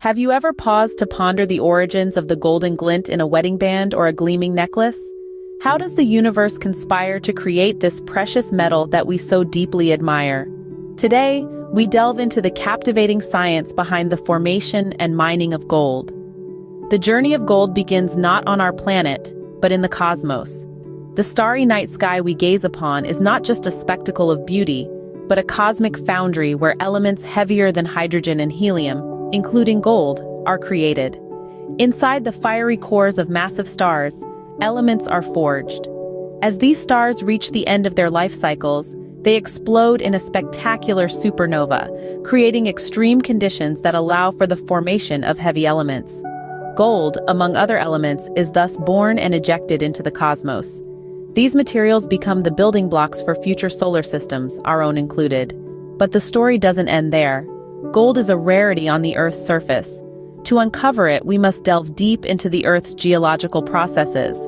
Have you ever paused to ponder the origins of the golden glint in a wedding band or a gleaming necklace? How does the universe conspire to create this precious metal that we so deeply admire? Today, we delve into the captivating science behind the formation and mining of gold. The journey of gold begins not on our planet, but in the cosmos. The starry night sky we gaze upon is not just a spectacle of beauty, but a cosmic foundry where elements heavier than hydrogen and helium, including gold, are created. Inside the fiery cores of massive stars, elements are forged. As these stars reach the end of their life cycles, they explode in a spectacular supernova, creating extreme conditions that allow for the formation of heavy elements. Gold, among other elements, is thus born and ejected into the cosmos. These materials become the building blocks for future solar systems, our own included. But the story doesn't end there. Gold is a rarity on the Earth's surface, to uncover it, we must delve deep into the Earth's geological processes.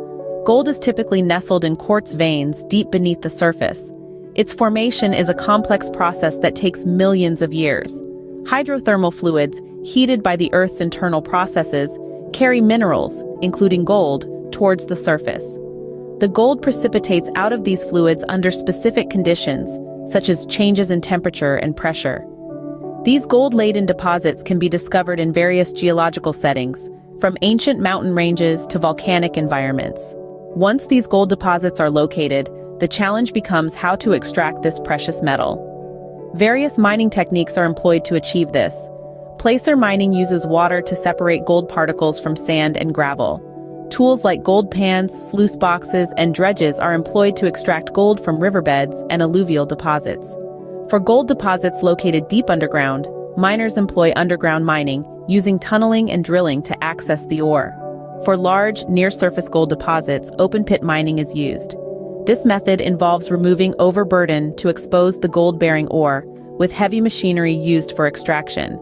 Gold is typically nestled in quartz veins deep beneath the surface. Its formation is a complex process that takes millions of years. Hydrothermal fluids, heated by the Earth's internal processes, carry minerals, including gold, towards the surface. The gold precipitates out of these fluids under specific conditions, such as changes in temperature and pressure. These gold-laden deposits can be discovered in various geological settings, from ancient mountain ranges to volcanic environments. Once these gold deposits are located, the challenge becomes how to extract this precious metal. Various mining techniques are employed to achieve this. Placer mining uses water to separate gold particles from sand and gravel. Tools like gold pans, sluice boxes, and dredges are employed to extract gold from riverbeds and alluvial deposits. For gold deposits located deep underground, miners employ underground mining, using tunneling and drilling to access the ore. For large, near-surface gold deposits, open-pit mining is used. This method involves removing overburden to expose the gold-bearing ore, with heavy machinery used for extraction.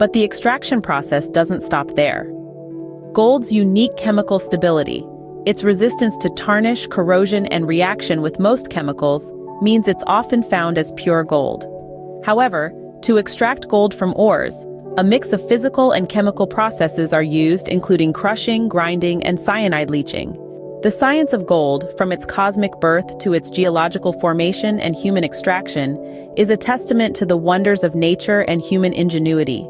But the extraction process doesn't stop there. Gold's unique chemical stability, its resistance to tarnish, corrosion, and reaction with most chemicals, means it's often found as pure gold. However, to extract gold from ores, a mix of physical and chemical processes are used including crushing, grinding, and cyanide leaching. The science of gold, from its cosmic birth to its geological formation and human extraction, is a testament to the wonders of nature and human ingenuity.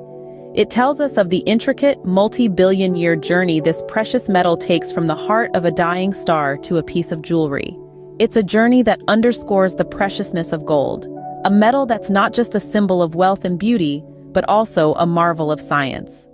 It tells us of the intricate, multi-billion year journey this precious metal takes from the heart of a dying star to a piece of jewelry. It's a journey that underscores the preciousness of gold, a metal that's not just a symbol of wealth and beauty, but also a marvel of science.